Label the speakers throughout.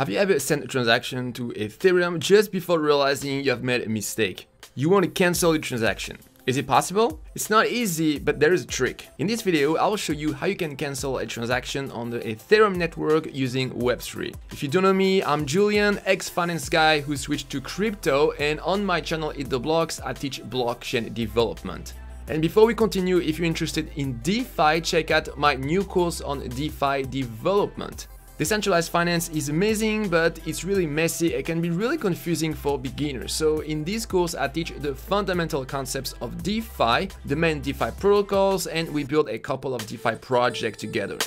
Speaker 1: Have you ever sent a transaction to Ethereum just before realizing you have made a mistake? You want to cancel your transaction. Is it possible? It's not easy, but there is a trick. In this video, I will show you how you can cancel a transaction on the Ethereum network using Web3. If you don't know me, I'm Julien, ex-finance guy who switched to crypto and on my channel Eat the Blocks, I teach blockchain development. And before we continue, if you're interested in DeFi, check out my new course on DeFi development. Decentralized finance is amazing, but it's really messy and can be really confusing for beginners. So in this course, I teach the fundamental concepts of DeFi, the main DeFi protocols, and we build a couple of DeFi projects together.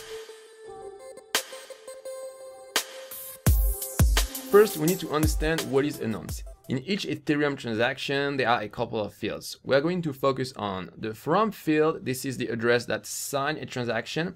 Speaker 1: First, we need to understand what is a nonce. In each Ethereum transaction, there are a couple of fields. We are going to focus on the from field. This is the address that signed a transaction.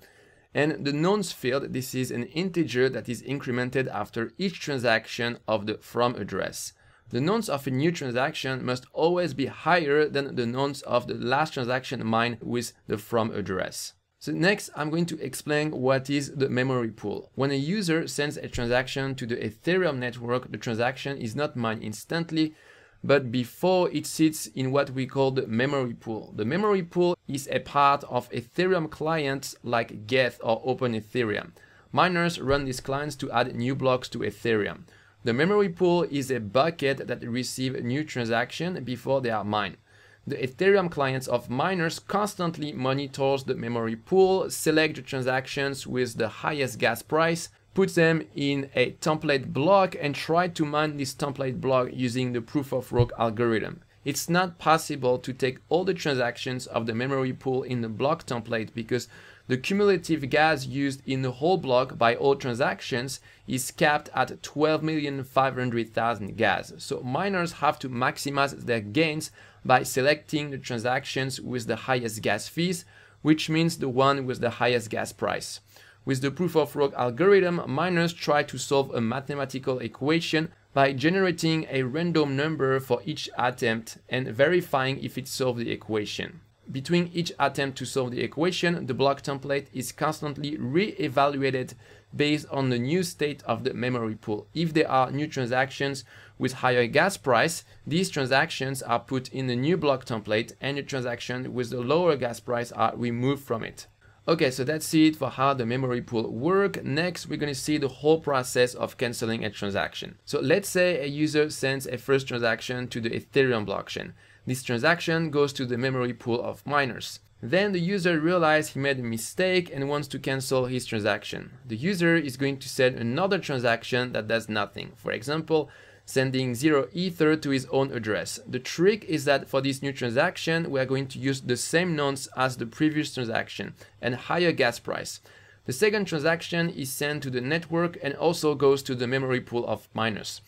Speaker 1: And the nonce field, this is an integer that is incremented after each transaction of the from address. The nonce of a new transaction must always be higher than the nonce of the last transaction mined with the from address. So next, I'm going to explain what is the memory pool. When a user sends a transaction to the Ethereum network, the transaction is not mined instantly, but before it sits in what we call the memory pool. The memory pool is a part of Ethereum clients like Geth or Open Ethereum. Miners run these clients to add new blocks to Ethereum. The memory pool is a bucket that receives new transactions before they are mined. The Ethereum clients of miners constantly monitors the memory pool, select the transactions with the highest gas price, put them in a template block and try to mine this template block using the proof of work algorithm. It's not possible to take all the transactions of the memory pool in the block template because the cumulative gas used in the whole block by all transactions is capped at 12,500,000 gas. So miners have to maximize their gains by selecting the transactions with the highest gas fees, which means the one with the highest gas price. With the proof of work algorithm, miners try to solve a mathematical equation by generating a random number for each attempt and verifying if it solves the equation. Between each attempt to solve the equation, the block template is constantly re-evaluated based on the new state of the memory pool. If there are new transactions with higher gas price, these transactions are put in the new block template and the transactions with the lower gas price are removed from it. Okay, so that's it for how the memory pool work. Next, we're going to see the whole process of canceling a transaction. So let's say a user sends a first transaction to the Ethereum blockchain. This transaction goes to the memory pool of miners. Then the user realizes he made a mistake and wants to cancel his transaction. The user is going to send another transaction that does nothing. For example, sending 0 ether to his own address. The trick is that for this new transaction, we are going to use the same nonce as the previous transaction and higher gas price. The second transaction is sent to the network and also goes to the memory pool of miners.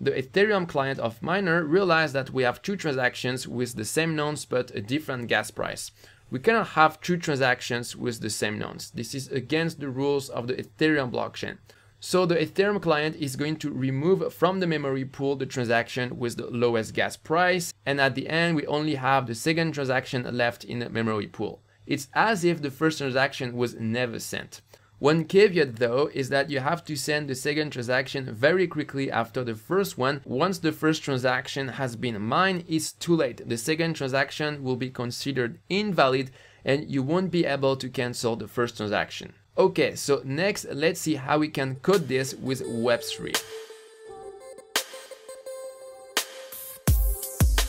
Speaker 1: The Ethereum client of miner realized that we have two transactions with the same nonce but a different gas price. We cannot have two transactions with the same nonce. This is against the rules of the Ethereum blockchain. So the Ethereum client is going to remove from the memory pool the transaction with the lowest gas price. And at the end, we only have the second transaction left in the memory pool. It's as if the first transaction was never sent. One caveat though is that you have to send the second transaction very quickly after the first one. Once the first transaction has been mined, it's too late. The second transaction will be considered invalid and you won't be able to cancel the first transaction. Okay, so next let's see how we can code this with Web3.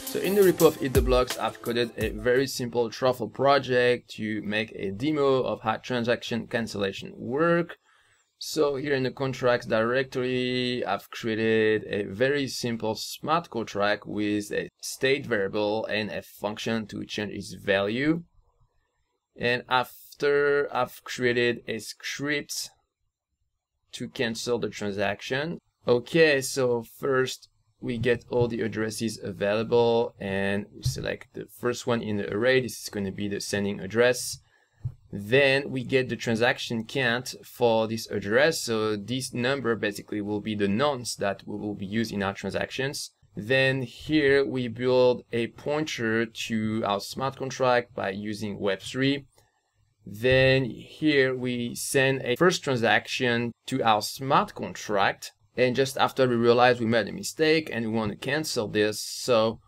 Speaker 1: So in the repo of Eat I've coded a very simple truffle project to make a demo of how transaction cancellation work. So here in the contracts directory, I've created a very simple smart contract with a state variable and a function to change its value. And I've after I've created a script to cancel the transaction. Okay, so first we get all the addresses available and we select the first one in the array. This is going to be the sending address. Then we get the transaction count for this address. So this number basically will be the nonce that we will be used in our transactions. Then here we build a pointer to our smart contract by using Web3. Then here we send a first transaction to our smart contract And just after we realize we made a mistake and we want to cancel this, so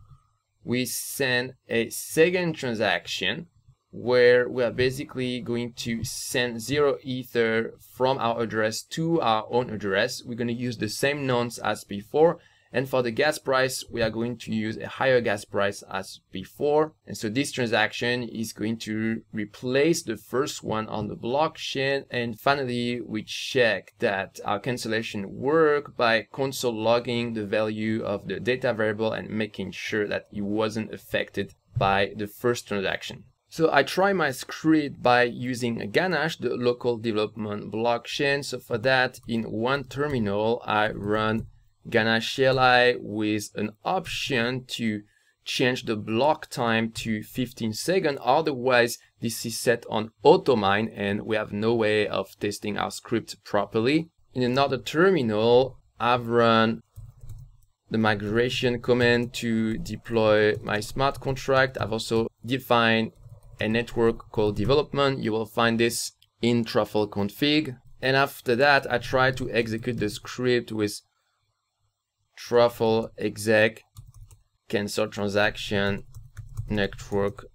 Speaker 1: we send a second transaction where we are basically going to send zero ether from our address to our own address. We're going to use the same nonce as before and for the gas price, we are going to use a higher gas price as before. And so this transaction is going to replace the first one on the blockchain. And finally, we check that our cancellation work by console logging the value of the data variable and making sure that it wasn't affected by the first transaction. So I try my script by using Ganache, the local development blockchain. So for that, in one terminal, I run Ganache CLI with an option to change the block time to 15 seconds. Otherwise, this is set on automine and we have no way of testing our script properly. In another terminal, I've run the migration command to deploy my smart contract. I've also defined a network called development. You will find this in truffle config. And after that, I try to execute the script with truffle exec cancel transaction network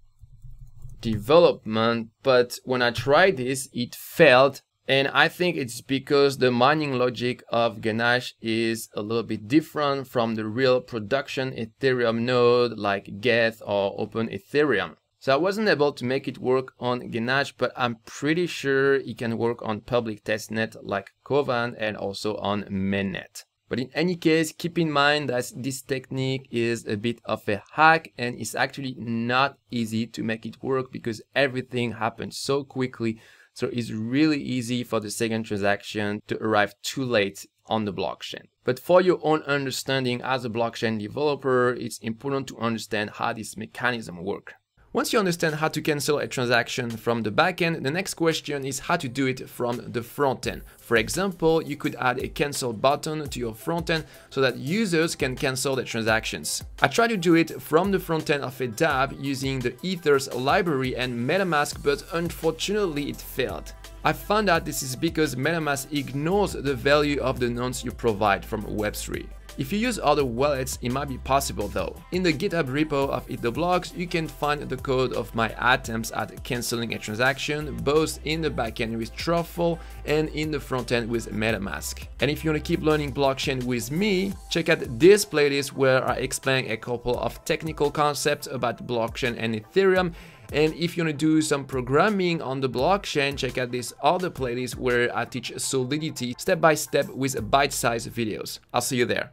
Speaker 1: development but when I tried this it failed and I think it's because the mining logic of Ganache is a little bit different from the real production Ethereum node like Geth or Open Ethereum. So I wasn't able to make it work on Ganache, but I'm pretty sure it can work on public testnet like Kovan and also on mainnet. But in any case, keep in mind that this technique is a bit of a hack and it's actually not easy to make it work because everything happens so quickly. So it's really easy for the second transaction to arrive too late on the blockchain. But for your own understanding as a blockchain developer, it's important to understand how this mechanism works. Once you understand how to cancel a transaction from the backend, the next question is how to do it from the frontend. For example, you could add a cancel button to your frontend so that users can cancel their transactions. I tried to do it from the frontend of a dApp using the Ethers library and MetaMask, but unfortunately it failed. I found out this is because MetaMask ignores the value of the nonce you provide from Web3. If you use other wallets, it might be possible though. In the GitHub repo of Eat Blocks, you can find the code of my attempts at canceling a transaction, both in the backend with Truffle and in the frontend with MetaMask. And if you want to keep learning blockchain with me, check out this playlist where I explain a couple of technical concepts about blockchain and Ethereum and if you want to do some programming on the blockchain, check out this other playlist where I teach Solidity step by step with bite-sized videos. I'll see you there.